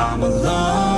I'm alone,